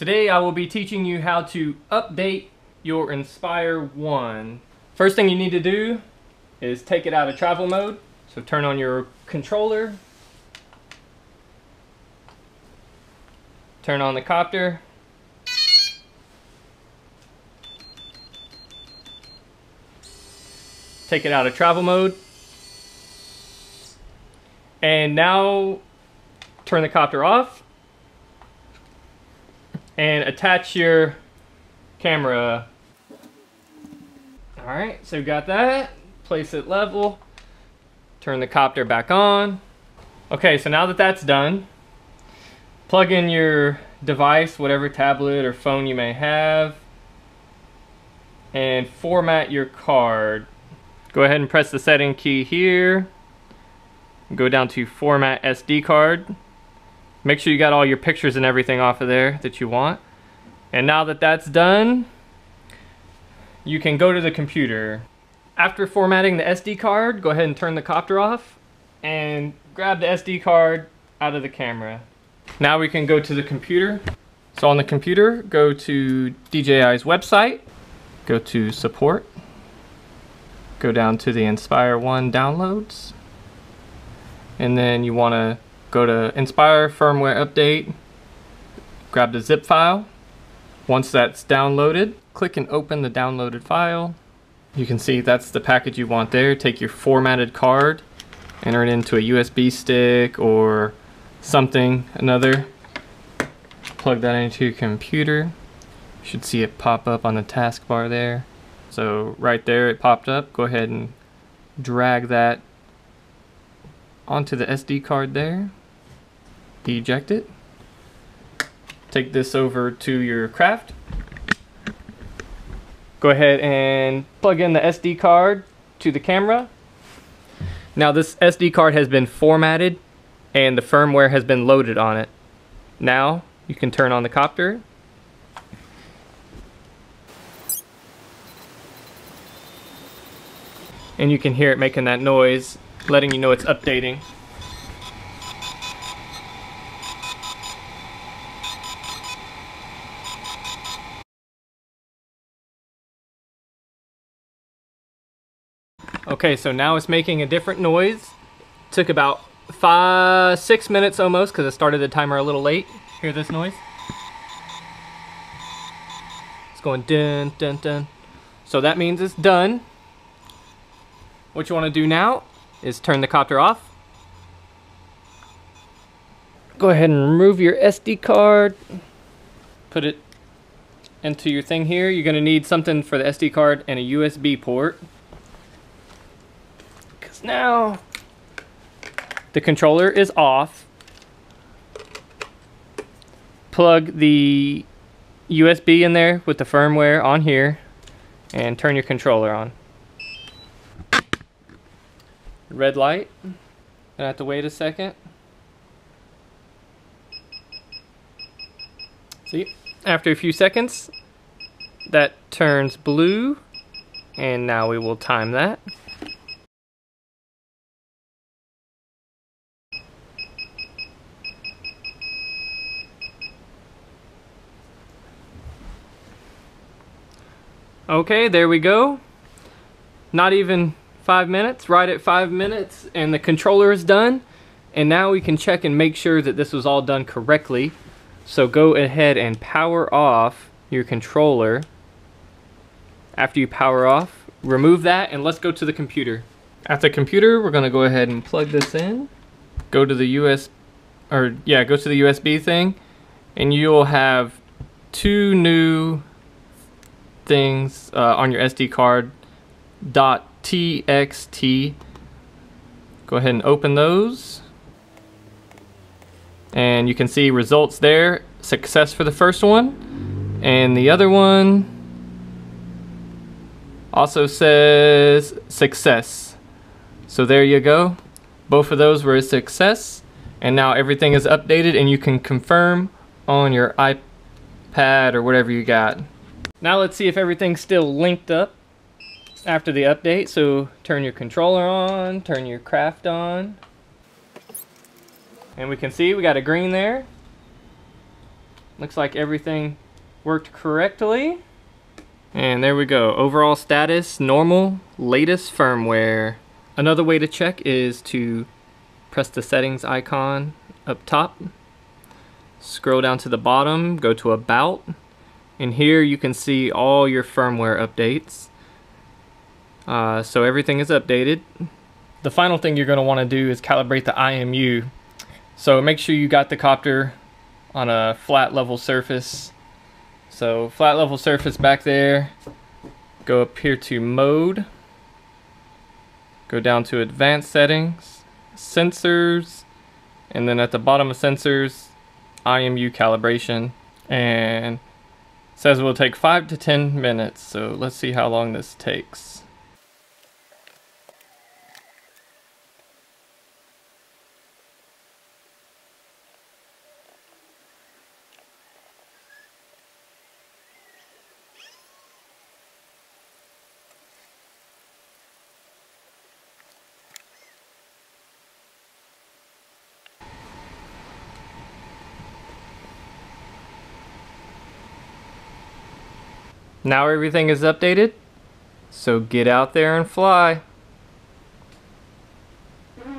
Today I will be teaching you how to update your Inspire 1. First thing you need to do is take it out of travel mode. So turn on your controller, turn on the copter, take it out of travel mode, and now turn the copter off and attach your camera. All right, so we've got that. Place it level. Turn the copter back on. Okay, so now that that's done, plug in your device, whatever tablet or phone you may have, and format your card. Go ahead and press the setting key here. Go down to format SD card. Make sure you got all your pictures and everything off of there that you want. And now that that's done, you can go to the computer. After formatting the SD card, go ahead and turn the copter off and grab the SD card out of the camera. Now we can go to the computer. So on the computer, go to DJI's website, go to support, go down to the Inspire 1 downloads, and then you want to go to Inspire firmware update, grab the zip file. Once that's downloaded, click and open the downloaded file. You can see that's the package you want there. Take your formatted card, enter it into a USB stick or something, another. Plug that into your computer. You should see it pop up on the taskbar there. So right there it popped up. Go ahead and drag that onto the SD card there eject it. Take this over to your craft. Go ahead and plug in the SD card to the camera. Now this SD card has been formatted and the firmware has been loaded on it. Now you can turn on the copter. And you can hear it making that noise, letting you know it's updating. Okay, so now it's making a different noise. Took about five, six minutes almost because I started the timer a little late. Hear this noise? It's going dun dun dun. So that means it's done. What you want to do now is turn the copter off. Go ahead and remove your SD card. Put it into your thing here. You're going to need something for the SD card and a USB port now the controller is off. Plug the USB in there with the firmware on here and turn your controller on. Red light. Gonna have to wait a second. See, after a few seconds, that turns blue, and now we will time that. Okay, there we go. Not even five minutes, right at five minutes, and the controller is done. And now we can check and make sure that this was all done correctly. So go ahead and power off your controller. After you power off, remove that and let's go to the computer. At the computer, we're gonna go ahead and plug this in. Go to the US, or yeah, go to the USB thing, and you'll have two new things uh, on your SD card dot .txt. Go ahead and open those. And you can see results there. Success for the first one. And the other one also says success. So there you go. Both of those were a success. And now everything is updated and you can confirm on your iPad or whatever you got. Now let's see if everything's still linked up after the update. So turn your controller on, turn your craft on. And we can see we got a green there. looks like everything worked correctly. And there we go, overall status, normal, latest firmware. Another way to check is to press the settings icon up top, scroll down to the bottom, go to about, and here you can see all your firmware updates. Uh, so everything is updated. The final thing you're going to want to do is calibrate the IMU. So make sure you got the copter on a flat level surface so flat level surface back there. Go up here to mode. Go down to advanced settings, sensors, and then at the bottom of sensors, IMU calibration. And says it will take five to 10 minutes. So let's see how long this takes. Now everything is updated, so get out there and fly.